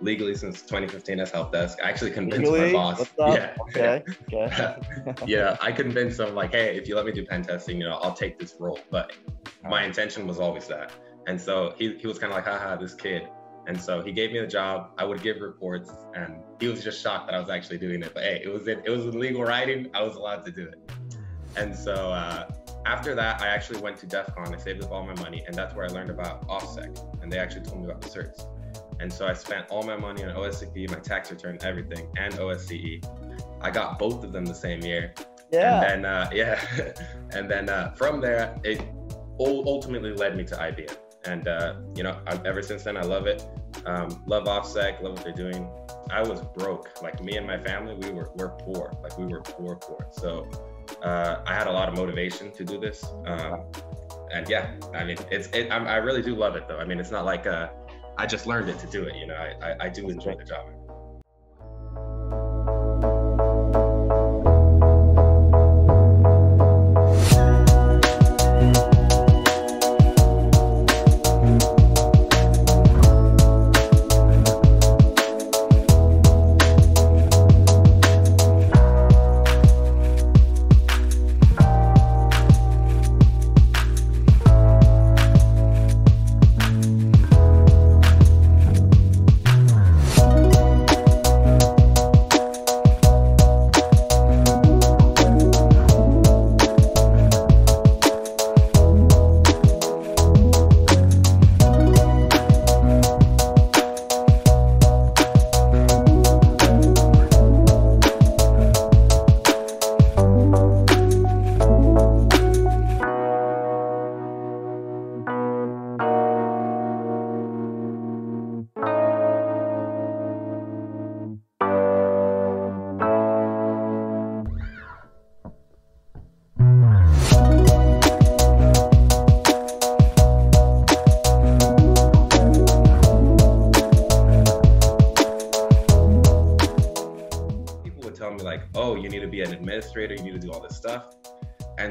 legally since 2015 as help desk. I actually convinced legally? my boss. Yeah. Okay. Okay. yeah. I convinced him like, hey, if you let me do pen testing, you know, I'll take this role. But my intention was always that. And so he, he was kind of like, haha, this kid. And so he gave me the job. I would give reports, and he was just shocked that I was actually doing it. But hey, it was in, it was in legal writing. I was allowed to do it. And so uh, after that, I actually went to DEF CON. I saved up all my money, and that's where I learned about OffSec. And they actually told me about the certs. And so I spent all my money on OSCP, my tax return, everything, and OSCE. I got both of them the same year. Yeah. And then, uh, yeah. and then uh, from there, it ultimately led me to IBM. And, uh, you know, I've, ever since then, I love it. Um, love OffSec, love what they're doing. I was broke. Like me and my family, we were, we're poor. Like we were poor, poor. So uh, I had a lot of motivation to do this. Um, and yeah, I mean, it's, it, I really do love it though. I mean, it's not like, uh, I just learned it to do it. You know, I, I, I do enjoy the job.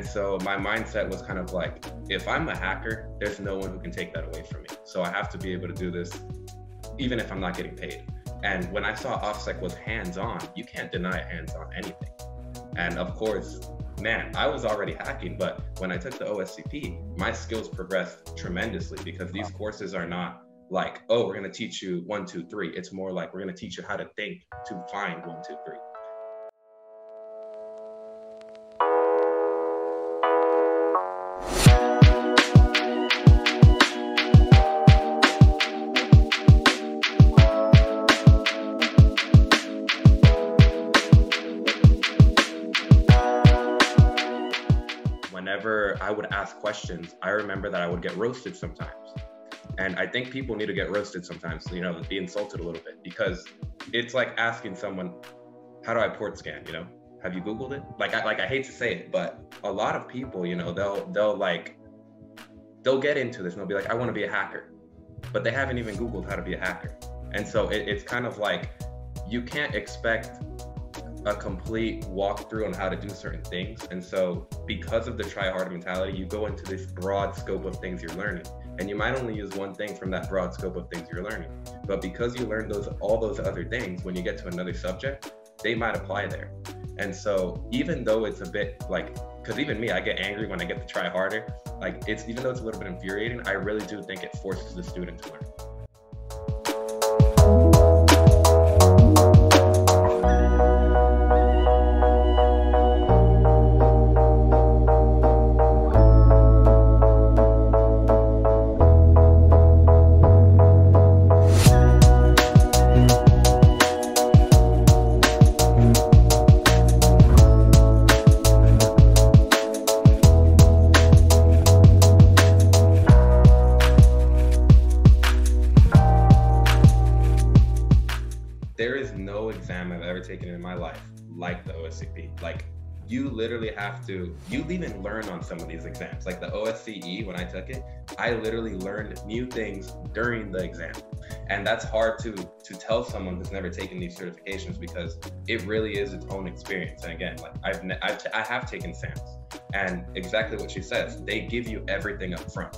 So my mindset was kind of like, if I'm a hacker, there's no one who can take that away from me. So I have to be able to do this, even if I'm not getting paid. And when I saw OffSec was hands-on, you can't deny hands-on anything. And of course, man, I was already hacking, but when I took the OSCP, my skills progressed tremendously because these courses are not like, oh, we're going to teach you one, two, three. It's more like we're going to teach you how to think to find one, two, three. Ask questions, I remember that I would get roasted sometimes. And I think people need to get roasted sometimes, you know, be insulted a little bit because it's like asking someone, how do I port scan, you know? Have you Googled it? Like I like I hate to say it, but a lot of people, you know, they'll they'll like they'll get into this and they'll be like, I want to be a hacker. But they haven't even Googled how to be a hacker. And so it, it's kind of like you can't expect a complete walkthrough on how to do certain things. And so, because of the try hard mentality, you go into this broad scope of things you're learning. And you might only use one thing from that broad scope of things you're learning. But because you learn those all those other things, when you get to another subject, they might apply there. And so, even though it's a bit like, because even me, I get angry when I get to try harder. Like, it's even though it's a little bit infuriating, I really do think it forces the student to learn. You literally have to you even learn on some of these exams. Like the osce when i took it i literally learned new things during the exam. And that's hard to to tell someone who's never taken these certifications because it really is its own experience. And again like i've, I've I have taken SANS. And exactly what she says they give you everything up front.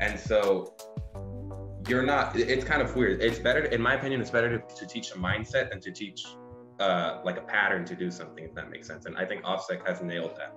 And so you're not. It's kind of weird. It's better, in my opinion, it's better to, to teach a mindset than to teach uh, like a pattern to do something, if that makes sense. And I think OffSec has nailed that.